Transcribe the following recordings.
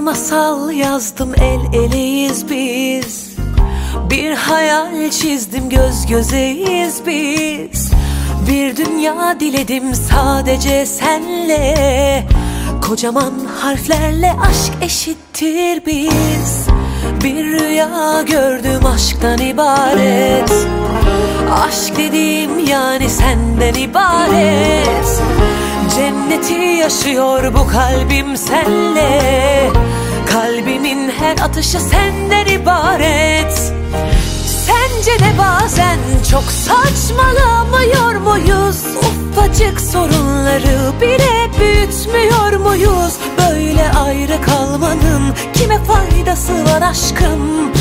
masal yazdım el eleyiz biz. Bir hayal çizdim göz gözeyiz biz. Bir dünya diledim sadece senle. Kocaman harflerle aşk eşittir biz. Bir rüya gördüm aşktan ibaret. Aşk dediğim yani senden ibaret Cenneti yaşıyor bu kalbim senle Kalbimin her atışı senden ibaret Sence de bazen çok saçmalamıyor muyuz? Ufacık sorunları bile büyütmüyor muyuz? Böyle ayrı kalmanın kime faydası var aşkım?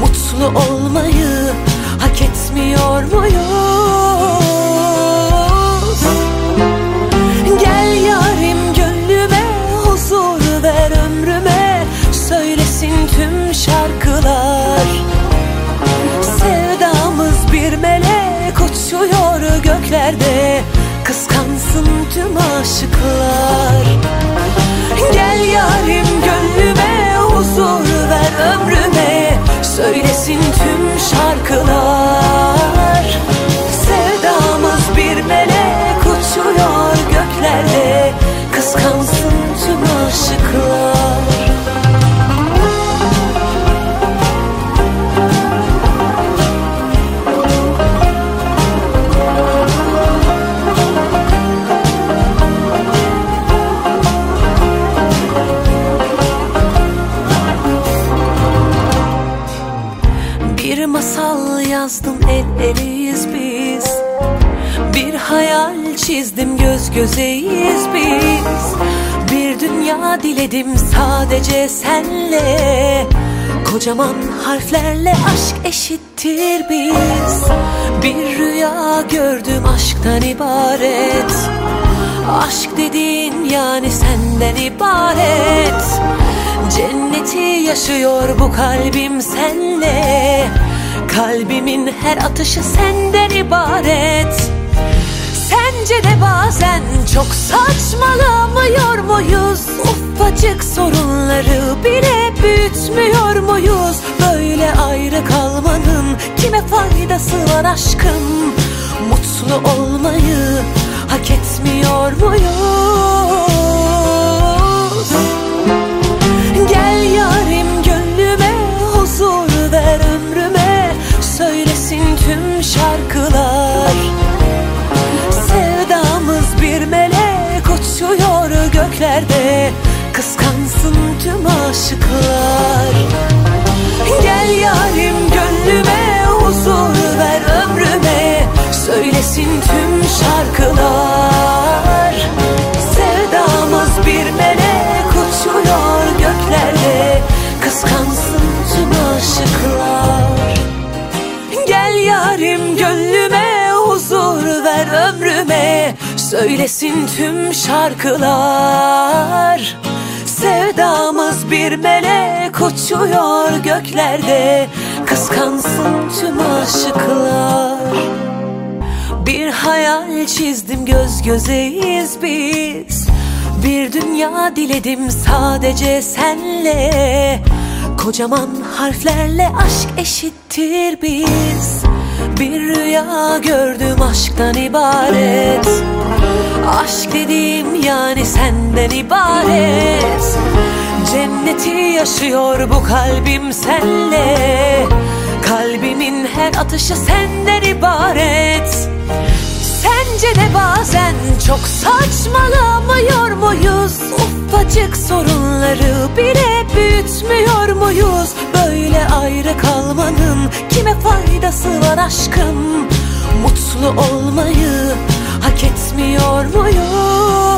Mutlu olmayı hak etmiyor muyuz? Göklerde Kıskansın tüm aşıklar. Gel yarim yazdım el eleyiz biz. Bir hayal çizdim göz gözeyiz biz. Bir dünya diledim sadece senle. Kocaman harflerle aşk eşittir biz. Bir rüya gördüm aşktan ibaret. Aşk dediğin yani senden ibaret. Cenneti yaşıyor bu kalbim senle Kalbimin her atışı senden ibaret Sence de bazen çok saçmalamıyor muyuz? Ufacık sorunları bile büyütmüyor muyuz? Böyle ayrı kalmanın kime faydası var aşkım? Mutlu olmayı hak etmiyor muyuz? Göklerde Kıskansın tüm aşıklar. Gel yarim Söylesin tüm şarkılar. Sevdamız bir melek uçuyor göklerde. Kıskansın tüm aşıklar. Bir hayal çizdim göz gözeyiz biz. Bir dünya diledim sadece senle. Kocaman harflerle aşk eşittir biz Bir rüya gördüm aşktan ibaret. Aşk dediğim yani senden ibaret. Cenneti yaşıyor bu kalbim senle. Kalbimin her atışı senden ibaret. Sence de bazen çok saçmalamıyor muyuz? Ufacık sorunları bile büyütmüyor muyuz? Böyle ayrı kalmanın kime faydası var aşkım? Mutlu olmayı hak etmiyor muyuz?